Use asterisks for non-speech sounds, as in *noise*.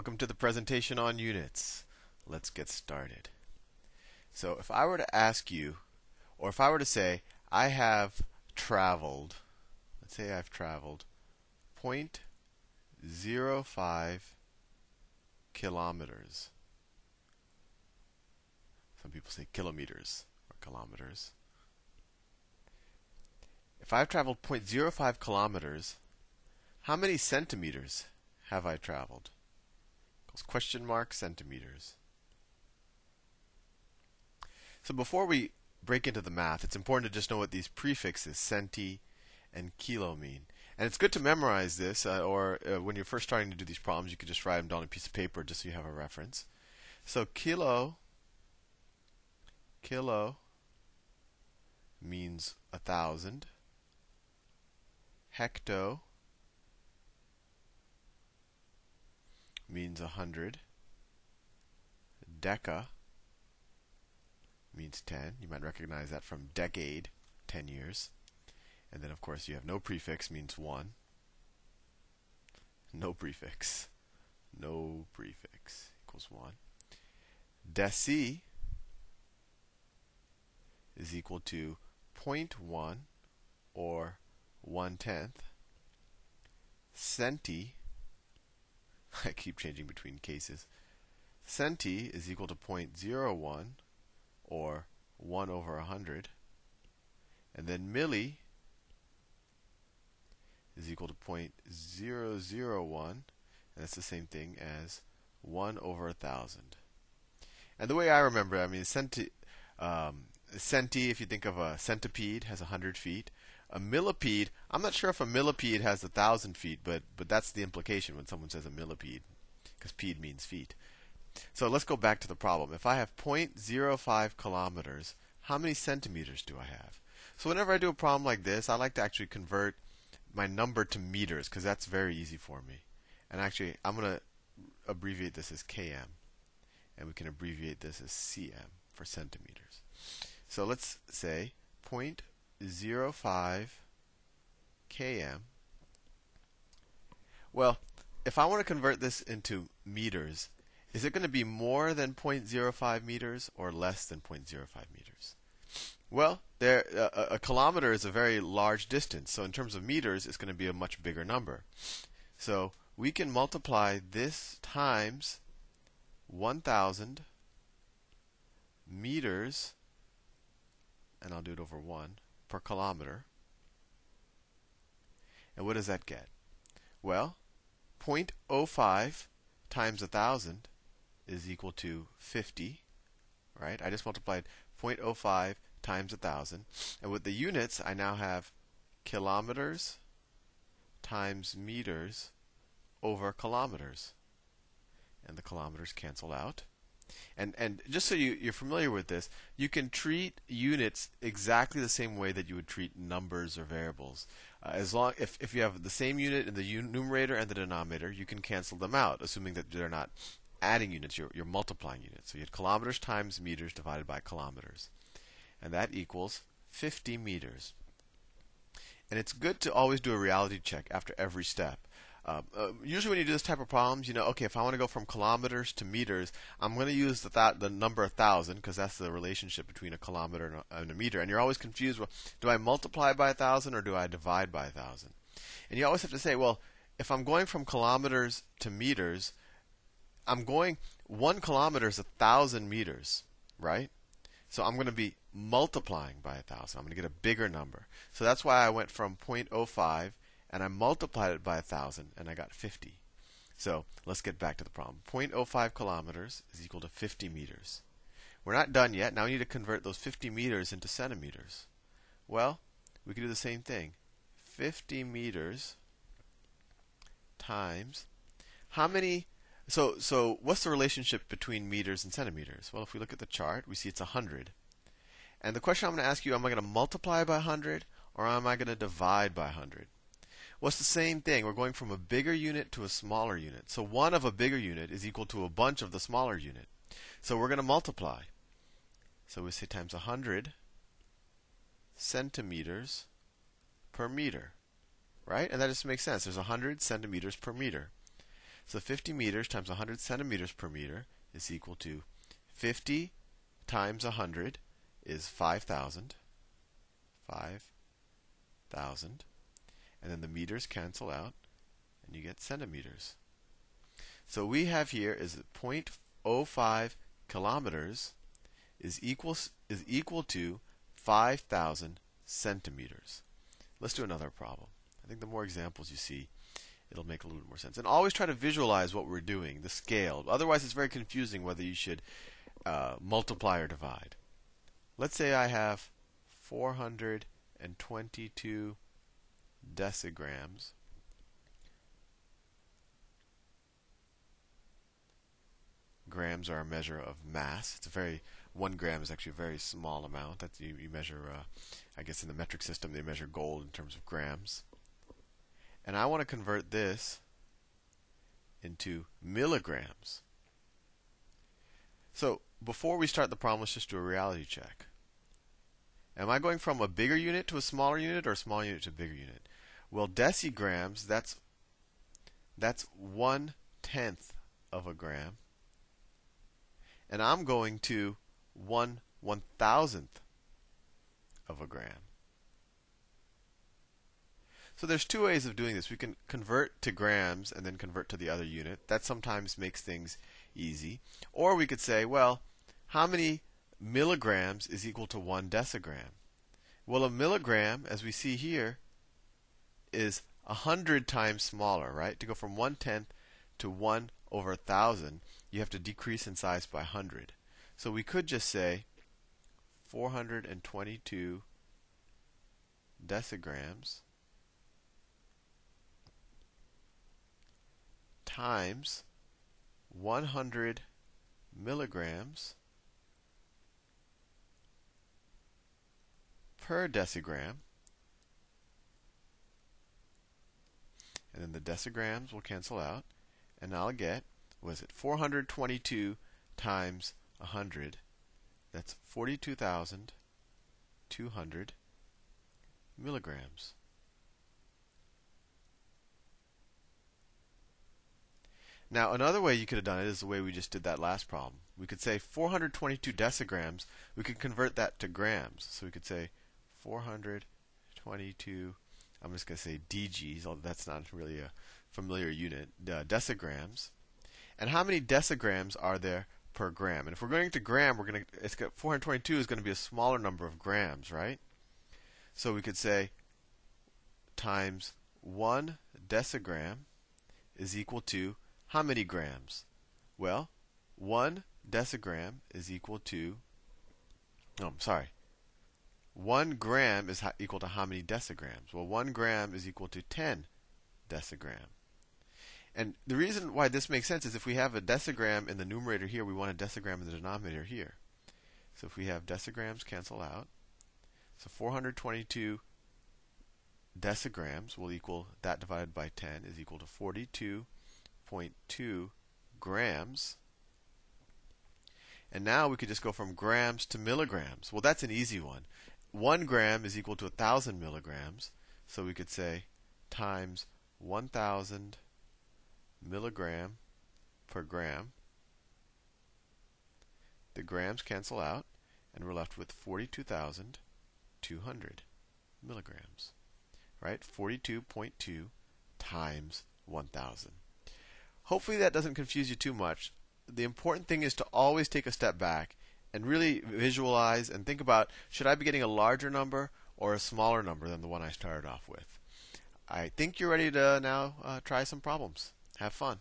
Welcome to the presentation on units. Let's get started. So, if I were to ask you, or if I were to say, I have traveled, let's say I've traveled 0.05 kilometers. Some people say kilometers or kilometers. If I've traveled 0.05 kilometers, how many centimeters have I traveled? Question mark centimeters. So before we break into the math, it's important to just know what these prefixes centi and kilo mean. And it's good to memorize this, uh, or uh, when you're first starting to do these problems, you could just write them down on a piece of paper just so you have a reference. So kilo, kilo means a thousand. Hecto means a hundred. Deca means ten. You might recognize that from decade, ten years. And then, of course, you have no prefix means one. No prefix. No prefix equals one. Deci is equal to 0.1 or one tenth. Centi *laughs* I keep changing between cases. Centi is equal to 0.01 or 1 over 100. And then milli is equal to 0.001, and that's the same thing as 1 over 1,000. And the way I remember, I mean, centi, um, centi, if you think of a centipede, has 100 feet a millipede. I'm not sure if a millipede has a thousand feet, but but that's the implication when someone says a millipede, because pede means feet. So let's go back to the problem. If I have 0.05 kilometers, how many centimeters do I have? So whenever I do a problem like this, I like to actually convert my number to meters because that's very easy for me. And actually, I'm going to abbreviate this as km, and we can abbreviate this as cm for centimeters. So let's say 0.05 0.05 km. Well, if I want to convert this into meters, is it going to be more than 0.05 meters or less than 0.05 meters? Well, there, a, a, kilometer is a very large distance, so in terms of meters, it's going to be a much bigger number. So we can multiply this times 1,000 meters, and I'll do it over 1 per kilometer. And what does that get? Well, 0.05 times 1,000 is equal to 50, right? I just multiplied 0.05 times 1,000. And with the units, I now have kilometers times meters over kilometers. And the kilometers cancel out. And and just so you, you're familiar with this, you can treat units exactly the same way that you would treat numbers or variables. Uh, as long if, if you have the same unit in the numerator and the denominator, you can cancel them out, assuming that they're not adding units, you're, you're multiplying units. So you had kilometers times meters divided by kilometers. And that equals 50 meters. And it's good to always do a reality check after every step. Uh, uh, usually, when you do this type of problems, you know, okay, if I want to go from kilometers to meters, I'm going to use the th- the number thousand because that's the relationship between a kilometer and a, and a, meter. And you're always confused. Well, do I multiply by a thousand or do I divide by a thousand? And you always have to say, well, if I'm going from kilometers to meters, I'm going one kilometer is a thousand meters, right? So I'm going to be multiplying by a thousand. I'm going to get a bigger number. So that's why I went from 0.05 and I multiplied it by 1,000, and I got 50. So let's get back to the problem. 0.05 kilometers is equal to 50 meters. We're not done yet. Now we need to convert those 50 meters into centimeters. Well, we can do the same thing. 50 meters times how many so so what's the relationship between meters and centimeters? Well, if we look at the chart, we see it's 100. And the question I'm going to ask you, am I going to multiply by 100 or am I going to divide by 100? It's the same thing. We're going from a bigger unit to a smaller unit. So 1 of a bigger unit is equal to a bunch of the smaller unit. So we're going to multiply. So we say times 100 centimeters per meter. Right? And that just makes sense. There's 100 centimeters per meter. So 50 meters times 100 centimeters per meter is equal to 50 times 100 is 5,000. 5,000. And then the meters cancel out, and you get centimeters. So we have here is 0.05 kilometers is equal is equal to 5,000 centimeters. Let's do another problem. I think the more examples you see, it'll make a little bit more sense. And always try to visualize what we're doing, the scale. Otherwise, it's very confusing whether you should uh, multiply or divide. Let's say I have 422 decigrams. Grams are a measure of mass. It's a very one gram is actually a very small amount. That you, you measure, uh, I guess, in the metric system they measure gold in terms of grams. And I want to convert this into milligrams. So before we start the problem, let's just do a reality check. Am I going from a bigger unit to a smaller unit or a small unit to a bigger unit? Well, decigrams, that's that's one tenth of a gram. And I'm going to one one thousandth of a gram. So there's two ways of doing this. We can convert to grams and then convert to the other unit. That sometimes makes things easy. Or we could say, well, how many milligrams is equal to one decigram? Well, a milligram, as we see here, is a hundred times smaller, right? To go from one tenth to one over a thousand, you have to decrease in size by 100. So we could just say 422 decigrams times 100 milligrams per decigram. And then the decigrams will cancel out. And I'll get, was it 422 times 100? That's 42,200 milligrams. Now, another way you could have done it is the way we just did that last problem. We could say 422 decigrams. We could convert that to grams. So we could say 422, I'm just going to say dgs, although that's not really a familiar unit, uh, decigrams. And how many decigrams are there per gram? And if we're going to gram, we're going to, it's got 422 is going to be a smaller number of grams, right? So we could say times 1 decigram is equal to how many grams? Well, 1 decigram is equal to, no, I'm sorry, 1 gram is equal to how many decigrams? Well, 1 gram is equal to 10 decigram. And the reason why this makes sense is if we have a decigram in the numerator here, we want a decigram in the denominator here. So if we have decigrams cancel out, so 422 decigrams will equal that divided by 10 is equal to 42.2 grams. And now we could just go from grams to milligrams. Well, that's an easy one. One gram is equal to 1,000 milligrams. So we could say times 1,000 milligram per gram. The grams cancel out, and we're left with 42,200 milligrams. Right? 42.2 times 1,000. Hopefully that doesn't confuse you too much. The important thing is to always take a step back and really visualize and think about should I be getting a larger number or a smaller number than the one I started off with. I think you're ready to now uh, try some problems. Have fun.